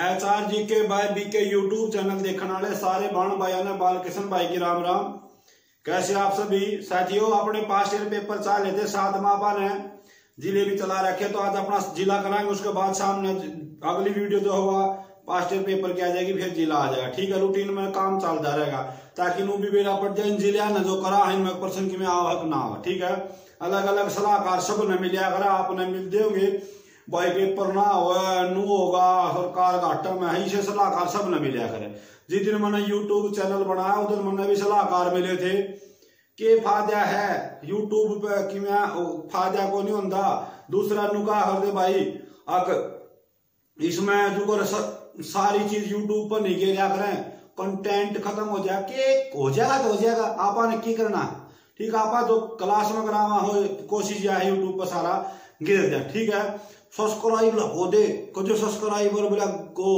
H R G K by B K YouTube channel देखने वाले सारे बाण भाइयों ने बाल किशन भाई की राम राम। कैसे आप सभी? साथियों, अपने पास ईयर पेपर चाह लेते, सात माह मापा ने ज़िले भी चला रखे तो आज अपना जिला कराएँगे उसके बाद सामने अगली वीडियो जो होगा पास्ट ईयर पेपर की आ जाएगी, फिर जिला आ जाएगा। ठीक है, रूटीन में काम चलता रहेगा, ताकि नू भी बेरा पड़ जाए ज़िले ने जो करा है मैं पर्सन की में आवक ना हो। ठीक है? अलग अलग सलाहकार सबने मिलिया करा आपने मिल दोगे भाई पेपर ना हो नू होगा सरकार घाटा में ही से सलाहकार सबने मिलिया करे जिस दिन मैंने यूट्यूब चैनल बनाया उस दिन मैंने भी सलाहकार मिले थे के फ़ायदा है यूट्यूब पे कि मैं फ़ायदा को नहीं होता दूसरा नुका कर दे भाई अग इसमें जो सारी चीज़ यूट्यूब पर नहीं गिरा करें कंटेंट खत्म हो जाए के हो जाएगा तो हो जाएगा आपा ने की करना ठीक है आपा जो क्लास में करावा हो कोशिश या यूट्यूब पर सारा गिर जाए ठीक है सब्सक्राइब ना हो दे। कुछ सब्सक्राइबर बोला को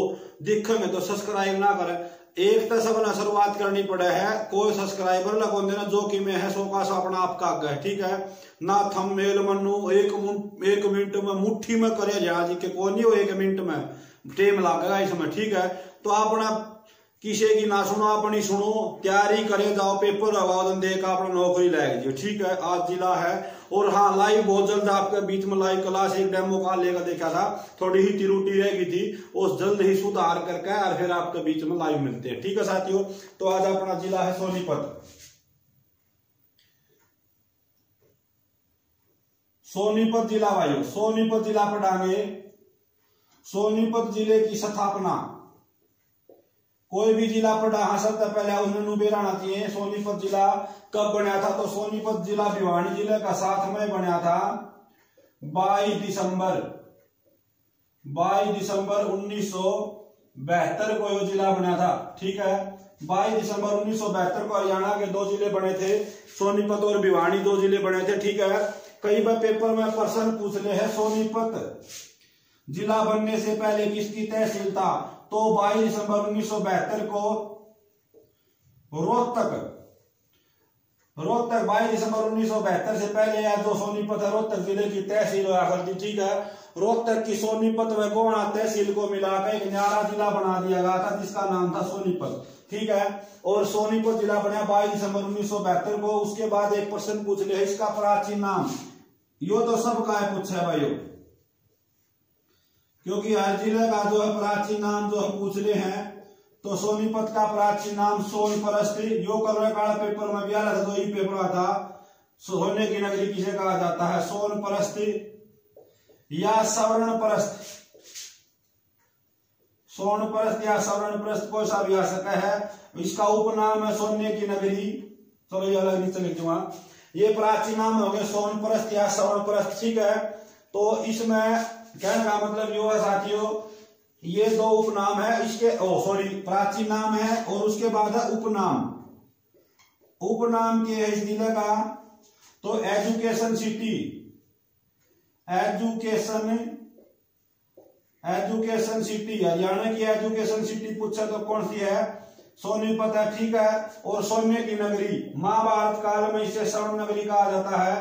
देखेंगे तो सब्सक्राइब ना करे। एक तो सब ना शुरुआत करनी पड़े है। कोई सब्सक्राइबर लगो देना जो कि में है, सो का सो अपना आपका है, ठीक है? ना थम मेल मनु एक एक मिनट में मुट्ठी में करे जाए जी के को नहीं हो, एक मिनट में। टेम लागेगा इसमें ठीक है? तो अपना किसी की ना सुनो, अपनी सुनो, तैयारी करे, जाओ पेपर आवादन दे का अपना नौकरी ले ठीक है, आज जिला है। और हाँ लाइव बहुत जल्द आपके बीच में लाइव क्लास एक डेमो का लेकर देखा था। थोड़ी ही त्रुटि रह गई थी। उस जल्द ही सुधार करके और फिर आपके बीच में लाइव मिलते हैं। ठीक है, साथियों? तो आज अपना जिला है सोनीपत। सोनीपत जिला वायु सोनीपत जिला पढ़ांगे। सोनीपत ज़िले की स्थापना। कोई भी जिला पढ़ा हाँ सबसे पहले उन्होंने बेराना चाहिए सोनीपत जिला कब बनया था? तो सोनीपत जिला भिवानी ज़िले का साथ में बनया था। 22 दिसंबर 22 दिसंबर उन्नीस को यह जिला बना था। ठीक है? 22 दिसंबर उन्नीस सौ बहत्तर को हरियाणा के दो ज़िले बने थे। सोनीपत और भिवानी दो ज़िले बने थे। ठीक है? कई बार पेपर में प्रश्न पूछ रहे हैं, सोनीपत जिला बनने से पहले किसकी तहसील था? तो 22 दिसंबर उन्नीस सौ बहत्तर को रोहतक रोहतक बाईस दिसंबर उन्नीस सौ बहत्तर से पहले या जो सोनीपत है। रोहतक ज़िले की तहसील हुआ ठीक है। रोहतक की सोनीपत व गोवाना तहसील को मिलाकर एक न्यारा जिला बना दिया गया था, जिसका नाम था सोनीपत। ठीक है? और सोनीपत जिला बना बाईस दिसंबर उन्नीस सौ बहत्तर को। उसके बाद एक प्रश्न पूछ लिया, इसका प्राचीन नाम? यो तो सबका है, पूछा है भाई क्योंकि हर ज़िले का जो है प्राचीन नाम जो हम पूछ रहे हैं तो सोनीपत का प्राचीन नाम सोन परस्ती, यो कल काला पेपर में भी आ रहा था तो ये पेपर था सोने की नगरी किसे कहा जाता है? सोन परस्ती या सवर्ण परस्त। सोन परस्त या सवर्ण परस्त कोई सा भी आ सका है। इसका उपनाम है सोने की नगरी। चलो ये अलग नीचे लिख ये प्राचीन नाम हो गया सोन परस्त या सवर्ण परस्त, ठीक है? तो इसमें कहने का मतलब यो है साथियों, ये दो उपनाम है, इसके, ओ सॉरी प्राचीन नाम है और उसके बाद है उपनाम। उपनाम के है इस ज़िले का तो education city. Education education city Haryana की एजुकेशन सिटी पूछा तो कौन सी है? सोनीपत है, ठीक है? और सोने की नगरी, महाभारत काल में इसे स्वर्ण नगरी कहा जाता है।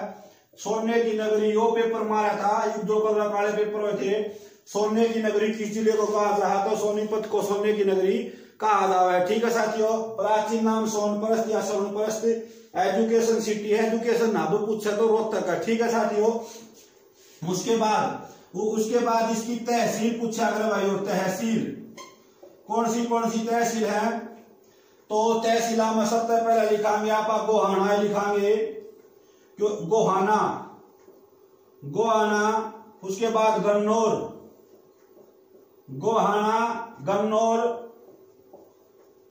सोने की नगरी यो पेपर मारा था, युद्धों पर काले पेपर हुए थे सोने की नगरी किस ज़िले को कहा जा रहा तो सोनीपत को सोने की नगरी कहा जावा है. ठीक है साथियों, प्राचीन नाम सोनपरस्त या सोनपरस्त एजुकेशन सिटी है एजुकेशन ना पूछा तो रोहतक है. ठीक है साथियों, उसके बाद उसके बाद इसकी तहसील पूछा अगर भाई तहसील। कौन सी कौन सी तहसील है? तो तहसीला में सबसे पहले लिखांगे, आप गोहाना लिखांगे। गोहाना। गोहाना, उसके बाद गन्नौर। गोहाना, गन्नौर,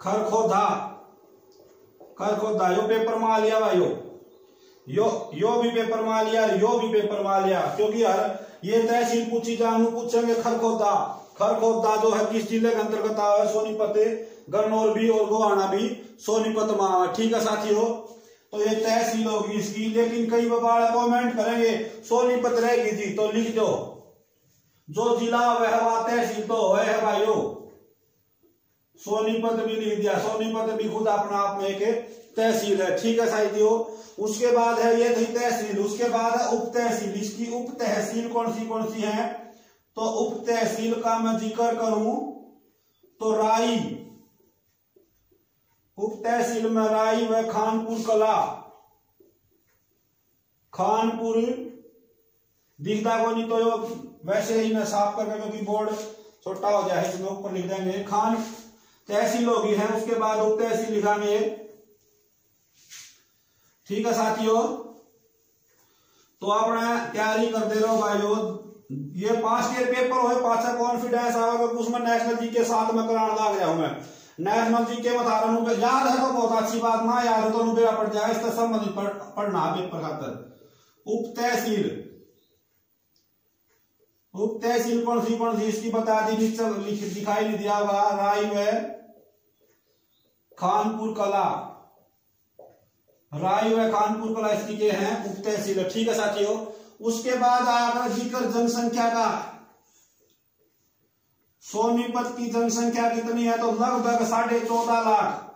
खरखोदा। खरखोदा, यो पेपर मा लिया भाई यो। यो भी पेपर मा लिया, यो भी पेपर मा लिया। क्योंकि हर ये तहसील पूछी जानू पूछेंगे खरखोदा। खरखोदा जो है, किस ज़िले के अंतर्गत आवे सोनीपत। गन्नौर भी और गोहाना भी सोनीपत में ठीक है साथियों? तो ये तहसील होगी इसकी, लेकिन कई बार कमेंट करेंगे सोनीपत रहेगी थी तो लिख दो। जो जिला वह तहसील तो वह है भाइयों। सोनीपत भी लिख दिया सोनीपत भी खुद अपना आप में एक तहसील है। ठीक है साथियों उसके बाद है ये थी तहसील, उसके बाद है उप तहसील। इसकी उप तहसील कौन सी कौन सी है? तो उप तहसील का मैं ज़िक्र करूँ तो राई। उप तहसील में राई व खानपुर कला। खानपुर दिखता को नहीं तो वैसे ही मैं साफ़ करके क्योंकि बोर्ड छोटा हो जाए, इसमें ऊपर लिख देंगे। खान तहसील होगी है, उसके बाद उप तहसील लिखांगे। ठीक है साथियों तो अपना तैयारी करते रहो भाइयों। ये पाँच ईयर पेपर हो पाचा कॉन्फिडेंस आएगा उसमें नेशनल जी के साथ में कराने लग जाऊँ मैं। नेशनल जी के बता रहा हूँ याद है तो बहुत अच्छी बात ना याद है तो मेरा पड़ जाए इससे संबंधित पढ़ना पेपर खातर उप तहसील। उप तहसील कौन सी कौन सी, इसकी बता दी दिखाई नहीं दिया हुआ, राय में खानपुर कला। राय व खानपुर कला इसकी के हैं, उप तहसील ठीक है साथियों, उसके बाद आकर ज़िक्र जनसंख्या का। सोनीपत की जनसंख्या कितनी है? तो लगभग साढ़े चौदह लाख।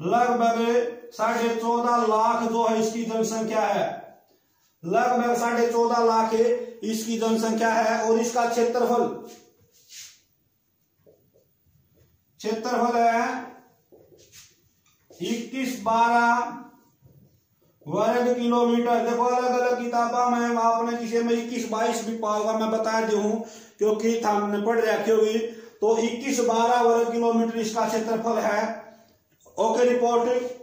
लगभग साढ़े चौदह लाख जो है इसकी जनसंख्या है। लगभग साढ़े चौदह लाख इसकी जनसंख्या है और इसका क्षेत्रफल? क्षेत्रफल है इक्कीस बारह वर्ग किलोमीटर, देखो अलग अलग किताबा में आपने किसी में इक्कीस बाईस भी पाओगा मैं बता दू, क्योंकि हमने पढ़ रखी होगी तो इक्कीस बारह वर्ग किलोमीटर इसका क्षेत्रफल है। Okay, report.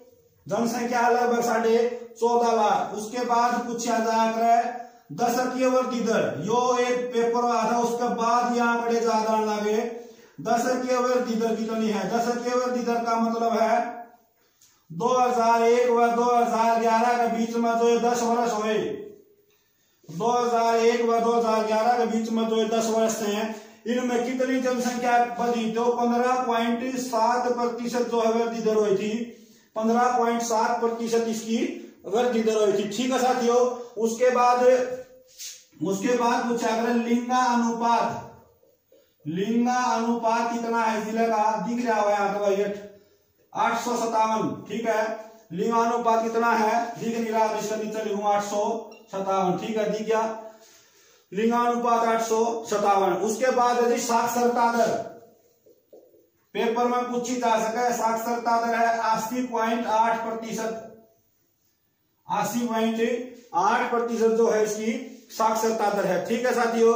जनसंख्या लगभग साढ़े चौदह लाख। उसके बाद पूछा जाकर दशकीय वर्ग दर यो एक पेपर आया था उसके बाद ये आंकड़े ज़्यादा लगे। दशकीय वर्ग दर कितनी है? दशकीय वर्ग दर का मतलब है 2001 व 2011 के बीच में जो दस वर्ष हुए। 2001 व 2011 के बीच में जो दस वर्ष हैं इनमें कितनी जनसंख्या बढ़ी? तो 15.7 प्रतिशत जो है वृद्धि दर हुई थी। 15.7 प्रतिशत इसकी वृद्धि दर हुई थी। ठीक है साथियों, उसके बाद उसके बाद पूछा अगर लिंगा अनुपात लिंगा अनुपात कितना है? ज़िले का दिख रहा यहाँ तो आठ सौ सतावन ठीक है? लिंगानुपात कितना है? दिख नहीं रहा इसका नीचे लिखू आठ सौ सतावन ठीक है? दिख गया? लिंगानुपात आठ सौ सतावन उसके बाद यदि साक्षरता दर पेपर में पूछी जा सके साक्षरता दर है अस्सी पॉइंट आठ प्रतिशत। अस्सी पॉइंट आठ प्रतिशत जो है इसकी साक्षरता दर है। ठीक है साथियों?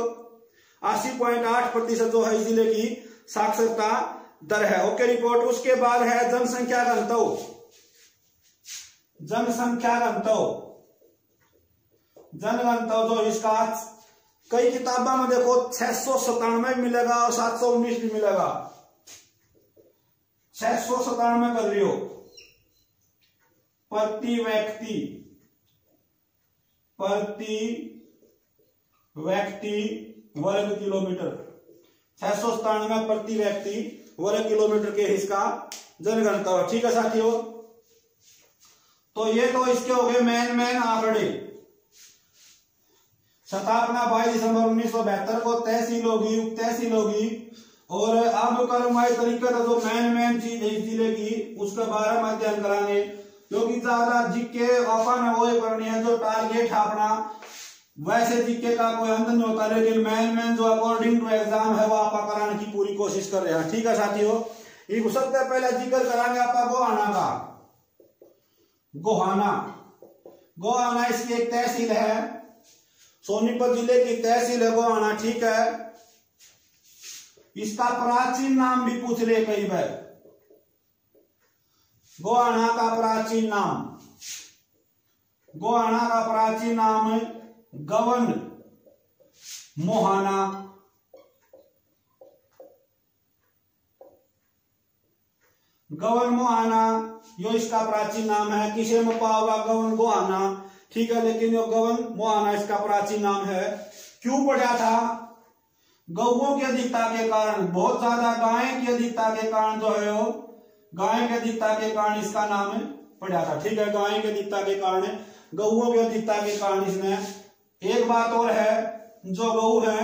अस्सी पॉइंट आठ प्रतिशत जो है ज़िले की साक्षरता दर है। Okay, report. उसके बाद है जनसंख्या घनत्व। जनसंख्या घनत्व। जनघनत्व जो इसका कई किताबों में देखो, छह सौ सतानवे मिलेगा और सात सौ उन्नीस भी मिलेगा। छह सौ सतानवे कर लियो। प्रति व्यक्ति प्रति व्यक्ति वर्ग किलोमीटर। छह सौ सतानवे प्रति व्यक्ति वर्ग किलोमीटर के इसका जनगणता ठीक है साथियों। तो ये तो इसके हो गए मेन मेन आंकड़े। स्थापना बाईस दिसंबर उन्नीस सौ बहत्तर को तहसील होगी उप तहसील होगी। और अब कर्मवाही तरीके का जो मेन मेन चीज़ है ज़िले की, उसके बारे में अध्ययन कराएँगे क्योंकि ज़्यादा जिक्के अपन वो करनी है, जो टारगेट है अपना। वैसे जीके का कोई अंत नहीं होता, लेकिन मैन मैन जो अकॉर्डिंग टू एग्ज़ाम है, वो आप कराने की पूरी कोशिश कर रहे हैं। ठीक है साथियों? सबसे पहले ज़िक्र कराएँगे आपका गोहाना का। गोहाना। गोहाना इसकी एक तहसील है। सोनीपत ज़िले की तहसील है गोहाना, ठीक है? इसका प्राचीन नाम भी पूछ रहे कई बार। गोहाना का प्राचीन नाम। गोहाना का प्राचीन नाम गवन मोहाना गवन मोहाना, यो इसका प्राचीन नाम है। किसे में पावा गवन गोहाना ठीक है, लेकिन यो गवन मोहाना इसका प्राचीन नाम है। क्यों पड़ा था? गौओं की अधिकता के कारण, बहुत ज़्यादा गाय की अधिकता के कारण जो है वो, गाय की अधिकता के कारण इसका नाम पड़ा था। ठीक है, गाय की अधिकता के कारण गौओं की अधिकता के कारण इसने एक बात और है, जो गऊ है,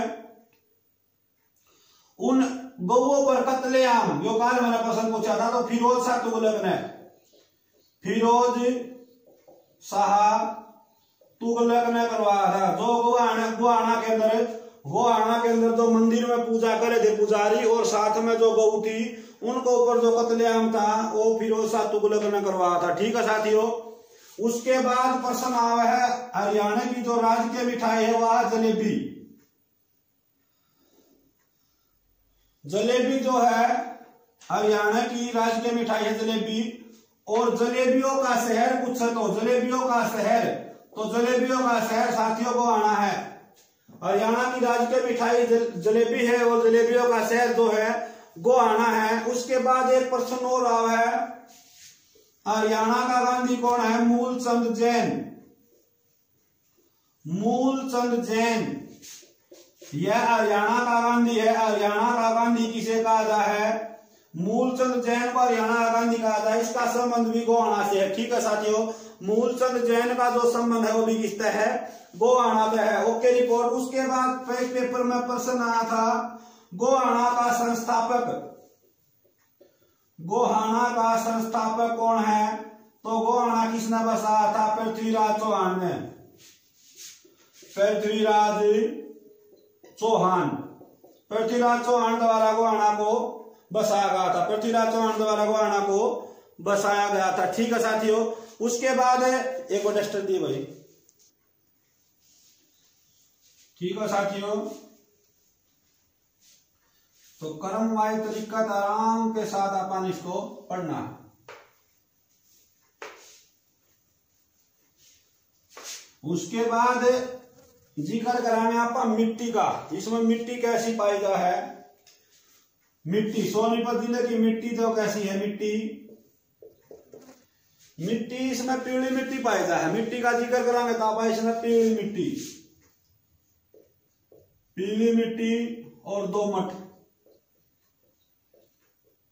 उन गऊ पर कतले आम। जो काल मैंने पसंद पूछा था तो फिरोज शाह तुगलक ने फिरोज शाह तुगलक ने करवाया था जो गुआना गुआना के अंदर गोहाना के अंदर जो मंदिर में पूजा करे थे पुजारी, और साथ में जो गौ थी, उनको ऊपर जो कतलेआम था, वो फिरोज शाह तुगलक ने करवाया था। ठीक है साथियों? उसके बाद प्रश्न आवा है, हरियाणा की जो राज्य की मिठाई है, वह जलेबी। जलेबी जो है, हरियाणा की राज्य की मिठाई है जलेबी। और जलेबियों का शहर पूछे तो जलेबियों का शहर तो जलेबियों का शहर साथियों को आना है। हरियाणा की राज्य की मिठाई जलेबी है और जलेबियों का शहर जो है गो आना है। उसके बाद एक प्रश्न और आवा है हरियाणा का गांधी कौन है? मूलचंद जैन। मूलचंद जैन। यह हरियाणा का गांधी है। हरियाणा का गांधी किसे कहा जा है? मूलचंद जैन को हरियाणा का गांधी कहा था इसका संबंध भी गोवाणा से है। ठीक है साथियों? मूलचंद जैन का जो संबंध है, वो भी किससे है? गोवाणा पे है। Okay, report. उसके बाद पेपर में प्रश्न आया था। गोहाना का संस्थापक गोहाना का संस्थापक कौन है? तो गोहाना किसने बसाया था? पृथ्वीराज चौहान ने। पृथ्वीराज चौहान। पृथ्वीराज चौहान द्वारा गोहाना को बसाया गया था। पृथ्वीराज चौहान द्वारा गोहाना को बसाया गया था। ठीक है साथियों, उसके बाद एक और डस्टर दी भाई। ठीक है साथियों तो कर्म वाय तरीका आराम के साथ अपन इसको पढ़ना उसके बाद ज़िक्र कराने आप मिट्टी का। इसमें मिट्टी कैसी पाई जा है? मिट्टी सोनीपत ज़िले की मिट्टी तो कैसी है मिट्टी? मिट्टी, इसमें पीली मिट्टी पाई जा है। मिट्टी का ज़िक्र करांगे तो आप इसमें पीली मिट्टी। पीली मिट्टी और दो मठ।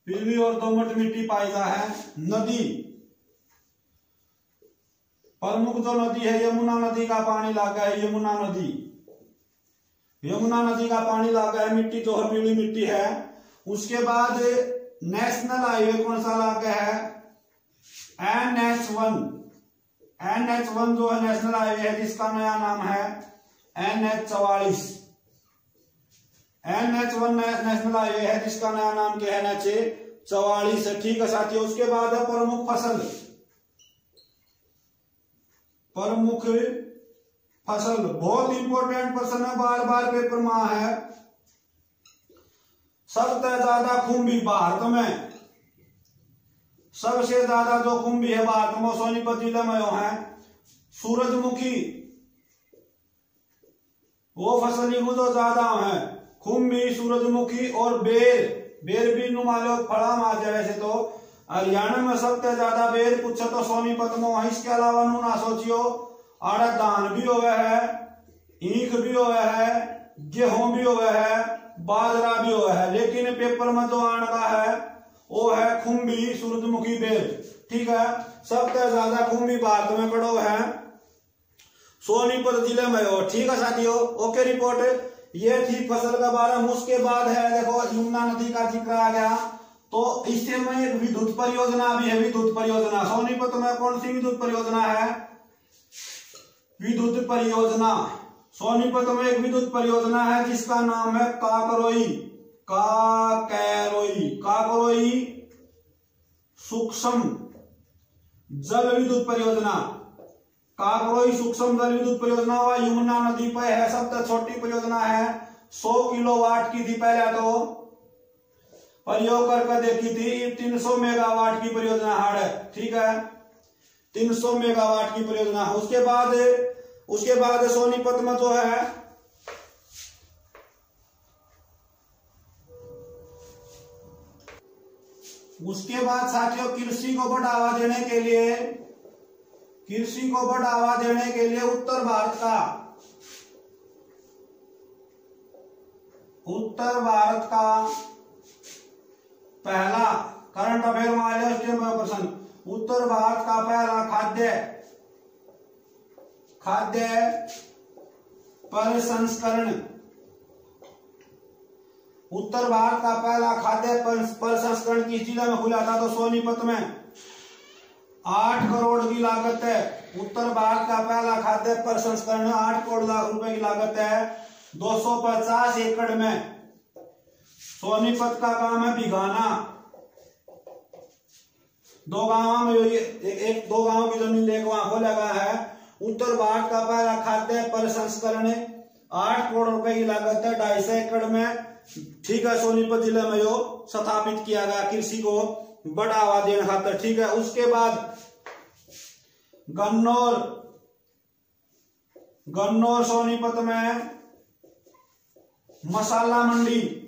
पीली और दोमट मिट्टी पाई जा है, नदी। प्रमुख जो नदी है, यमुना नदी का पानी लागा है, यमुना नदी। यमुना नदी का पानी लागा है, मिट्टी जो है, पीली मिट्टी है। उसके बाद नेशनल हाईवे कौन सा लागा है? N H one. N H one जो है, नेशनल हाईवे है, जिसका नया नाम है एन एच चौवालीस। N H one national highway है जिसका नया नाम क्या है एन एच चौवालीस है, ठीक है साथियों, उसके बाद है प्रमुख फ़सल। प्रमुख फ़सल, बहुत इंपॉर्टेंट प्रश्न है बार बार पेपर में है। सबसे ज़्यादा कुंभी भारत में। सबसे ज़्यादा जो कुंभी है भारत में सोनीपत ज़िले में है, सूरजमुखी। वो फ़सल जो ज़्यादा है। खुम्बी सूरजमुखी और बेर। बेर भी नुमालो फड़ा मार जाए वैसे तो। हरियाणा में सबसे ज़्यादा बेर पूछे तो सोनीपत में इसके अलावा नू ना सोचियो। आड़ा धान भी हो है, ईख भी हो है, गेहूँ भी हो है, बाजरा भी हो है। लेकिन पेपर में जो आण का है, वो है खुम्बी सूरजमुखी, बेर। ठीक है? सबसे ज़्यादा खुम्बी भारत में कड़ो है। सोनीपत ज़िले में हो। ठीक है साथियों? Okay report. ये थी फ़सल का बारे में उसके बाद है, देखो, यमुना नदी का ज़िक्र आ गया। तो इससे में एक विद्युत परियोजना भी है विद्युत परियोजना। सोनीपत में कौन सी विद्युत परियोजना है? विद्युत परियोजना। सोनीपत में एक विद्युत परियोजना है, जिसका नाम है काकरोई। काकरोई। काकरोई सूक्ष्म जल विद्युत परियोजना। काकरोई सूक्ष्म जल विद्युत परियोजना व यमुना नदी पर है सबसे छोटी परियोजना है। 100 किलोवाट की थी पहले तो। प्रयोग करके देखी थी 300 मेगावाट की परियोजना हार्ड ठीक है? 300 मेगावाट की परियोजना उसके बाद उसके बाद सोनीपत में जो है, उसके बाद साथियों, कृषि को बढ़ावा देने के लिए कृषि को बढ़ावा देने के लिए उत्तर भारत का। उत्तर भारत का पहला करंट अफेयर प्रश्न उत्तर भारत का पहला खाद्य खाद्य पर संस्करण उत्तर भारत का पहला खाद्य पर संस्करण किस जिला में खुला था तो सोनीपत में। आठ करोड़ की लागत है। उत्तर भारत का पहला खाद्य प्रसंस्करण आठ करोड़ लाख रुपए की लागत है। 250 एकड़ में। सोनीपत का काम है भिगाना दो गाँव में एक, एक दो गाँव की ज़मीन एक वहाँ खोला लगा है। उत्तर भारत का पहला खाद्य प्रसंस्करण आठ करोड़ रुपए की लागत है। ढाई सौ एकड़ में। ठीक है सोनीपत ज़िले में जो स्थापित किया गया कृषि को बढ़ावा देने खातर। ठीक है उसके बाद गन्नौर। गन्नौर सोनीपत में मसाला मंडी।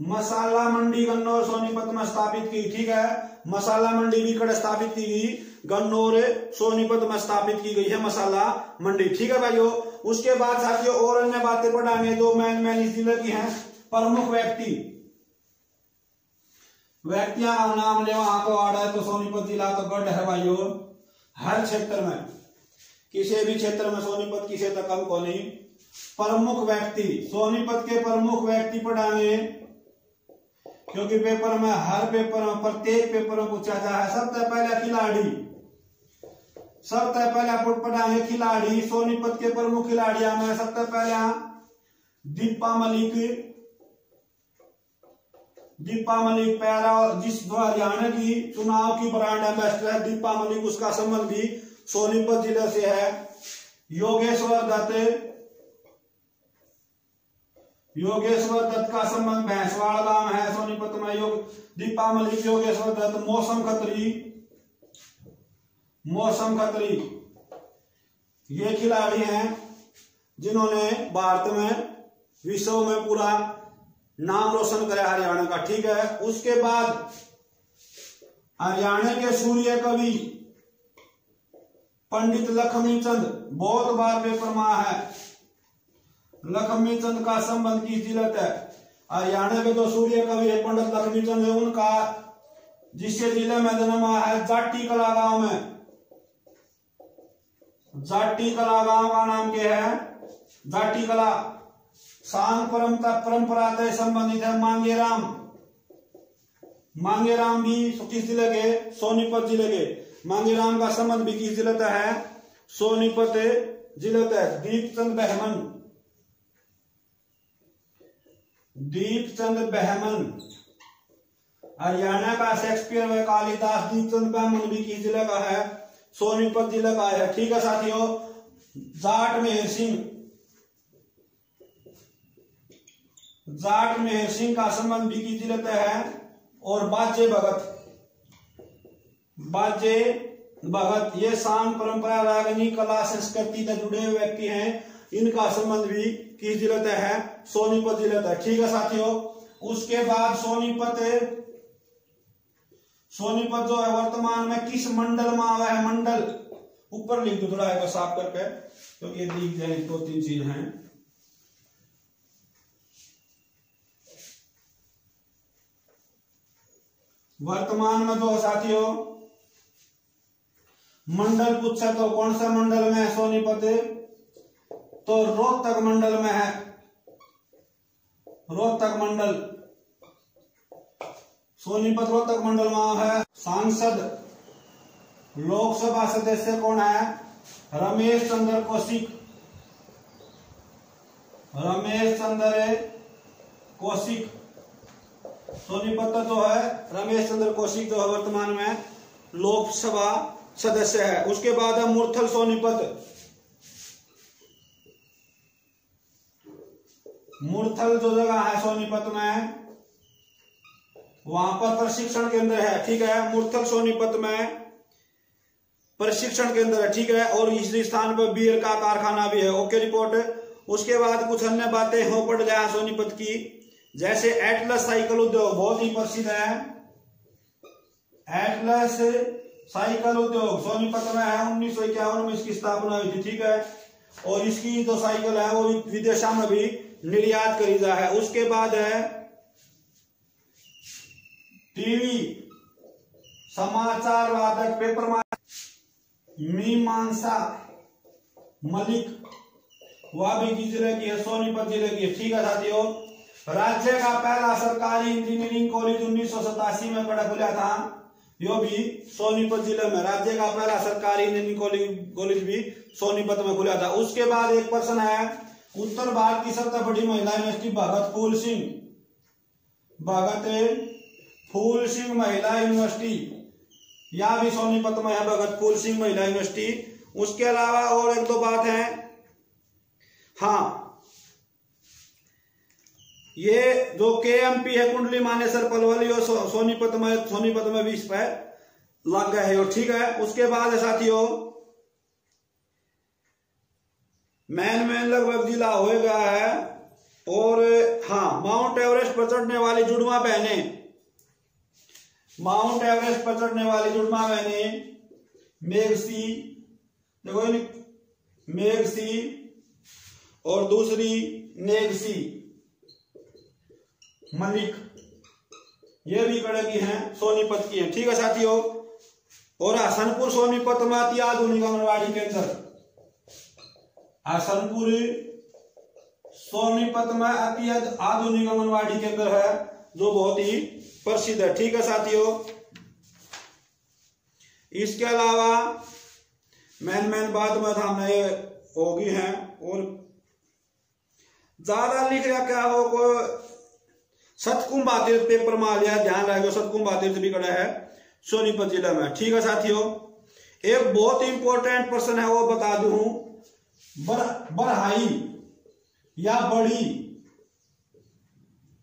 मसाला मंडी गन्नौर सोनीपत में स्थापित की, ठीक है? मसाला मंडी भी कड़ स्थापित की गई। गन्नौर सोनीपत में स्थापित की गई है मसाला मंडी, ठीक है भाइयों? उसके बाद साथियों और अन्य बातें पढ़ाएँगे, दो मैन मैन इस ज़िले की हैं, प्रमुख व्यक्ति। व्यक्तियों का नाम ले वहाँ को आ है तो सोनीपत जिला तो गढ़ है भाइयों। हर क्षेत्र में, किसी भी क्षेत्र में सोनीपत किसी कम को नहीं। प्रमुख व्यक्ति, सोनीपत के प्रमुख व्यक्ति पढ़ाने क्योंकि पेपर में, हर पेपर में, प्रत्येक पेपर में पूछा जा है, सबसे पहले खिलाड़ी। सबसे पहले पढ़ाने खिलाड़ी, सोनीपत के प्रमुख खिलाड़िया में सबसे पहले दीपा मलिक। दीपा मलिक पैरा जिस हरियाणा की चुनाव की ब्रांड एम्बेसडर है दीपा मलिक, उसका संबंध भी सोनीपत ज़िले से है। योगेश्वर दत्त योगेश्वर दत्त का संबंध भैंसवाड़ गाँव है, सोनीपत में योग, दीपा मलिक, योगेश्वर दत्त, मौसम खतरी मौसम खतरी। ये खिलाड़ी हैं जिन्होंने भारत में विश्व में पूरा नाम रोशन करे हरियाणा का, ठीक है? उसके बाद हरियाणा के सूर्य कवि पंडित लक्ष्मी चंद बहुत बार पेपर में है। लक्ष्मी चंद का संबंध किस जिलत है। हरियाणा के जो सूर्य कवि है, पंडित लक्ष्मी चंद है, उनका जिसके ज़िले में जन्म है, जाटी कला गाँव में। जाटी कला गाँव का नाम क्या है? जाटी कला। सांग परंपरा परंपरा से संबंधित है मांगेराम मांगेराम भी किस ज़िले के सोनीपत ज़िले के मांगेराम का संबंध भी किस ज़िले है? सोनीपत ज़िले दीपचंद बहमन। दीपचंद बहमन। हरियाणा का शेक्सपियर में कालिदास दीपचंद बहमन भी किस ज़िले का है? सोनीपत ज़िले का है। ठीक है साथियों, जाट मेहर सिंह। जाट मेहर सिंह का संबंध भी किस ज़िले है और बाजे भगत। बाजे भगत, ये शान परंपरा रागनी कला संस्कृति से जुड़े हुए व्यक्ति हैं। इनका संबंध भी किस ज़िले है, सोनीपत ज़िले है। ठीक है साथियों, उसके बाद सोनीपत सोनीपत जो है वर्तमान में किस मंडल में आवा है? मंडल। ऊपर लिख दो थोड़ा साफ़ करके, क्योंकि तो लिख जाए, दो तीन चीज़ हैं। वर्तमान में जो साथियों, मंडल पूछा तो कौन सा मंडल में है सोनीपत? तो रोहतक मंडल में है। रोहतक मंडल, सोनीपत रोहतक मंडल में है। सांसद, लोकसभा सदस्य कौन है? रमेश चंद्र कौशिक। रमेश चंद्र कौशिक। सोनीपत जो है, रमेश चंद्र कौशिक जो है वर्तमान में लोकसभा सदस्य है। उसके बाद है मुरथल सोनीपत मुरथल जो जगह है सोनीपत में, वहाँ पर प्रशिक्षण केंद्र है, ठीक है? मुरथल सोनीपत में प्रशिक्षण केंद्र है, ठीक है? और इस स्थान पर बियर का कारखाना भी है। Okay, report. उसके बाद कुछ अन्य बातें हो पड़ जाए सोनीपत की। जैसे एटलस साइकिल उद्योग, बहुत ही प्रसिद्ध है। एटलस साइकिल उद्योग सोनीपत में है, उन्नीस सौ इक्यावन में इसकी स्थापना हुई थी, ठीक है? और इसकी जो साइकिल है, वो विदेशा में भी निर्यात करी जा है। उसके बाद है, टीवी समाचार वादक पेपर मीमांसा, मलिक वह भी ज़िले की है, सोनीपत ज़िले की है, ठीक है साथियों? राज्य का पहला सरकारी इंजीनियरिंग कॉलेज उन्नीस सौ सतासी में बड़ा खुला था। यो भी सोनीपत ज़िले में। राज्य का पहला सरकारी इंजीनियरिंग कॉलेज भी सोनीपत में खुला था। उसके बाद एक प्रश्न है, उत्तर भारत की सबसे बड़ी महिला यूनिवर्सिटी भगत फूल सिंह। भगत फूल सिंह महिला यूनिवर्सिटी या भी सोनीपत में है भगत फूल सिंह महिला यूनिवर्सिटी उसके अलावा और एक दो बात है। हाँ ये जो के एम पी है, कुंडली मानेसर पलवली और सोनीपत में सोनीपत में इस पर लग गए है और ठीक है। उसके बाद है साथियों, मैन मैन लगभग जिला हो गया है और हाँ माउंट एवरेस्ट पर चढ़ने वाली जुड़वा बहने माउंट एवरेस्ट पर चढ़ने वाली जुड़वा बहने मेघसी देखो मेघसी और दूसरी नेगसी मलिक ये भी कड़े की हैं सोनीपत की हैं। ठीक है साथियों? और हसनपुर सोनीपत में अति आधुनिक आंगनबाड़ी केंद्र हसनपुर सोनीपत में अति आधुनिक आंगनबाड़ी केंद्र है, जो बहुत ही प्रसिद्ध है। ठीक है साथियों? इसके अलावा मैन मैन बात में हमने होगी है, और ज़्यादा लिख क्या हो को सतकुंभ तीर्थ पेपर में आ लिया ध्यान रहेगा सतकुंभ तीर्थ भी कड़ा है सोनीपत जिला में। ठीक है साथियों एक बहुत इंपॉर्टेंट पर्सन है वो बता दू बर, बरहाई या बड़ी।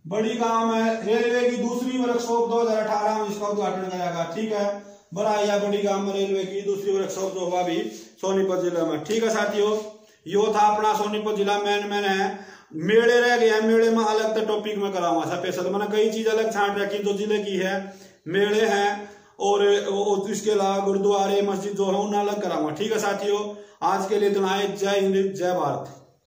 बड़ी गाँव में रेलवे की दूसरी वर्कशॉप 2018 में इसका उद्घाटन करेगा ठीक है बरहाई या बड़ी गाँव में रेलवे की दूसरी वर्कशॉप जो होगा भी सोनीपत जिला में। ठीक है साथियों यो था अपना सोनीपत जिला मैन मैन है। मेले रह गया मेले में अलग तो टॉपिक में कराऊँगा स्पेशल मैंने कई चीज़ अलग छाट रखी, जो ज़िले की है, मेले हैं, और इसके अलावा गुरुद्वारे, मस्जिद जो है, उन्हें अलग कराऊँगा ठीक है साथियों, आज के लिए इतना जय हिंद, जय भारत।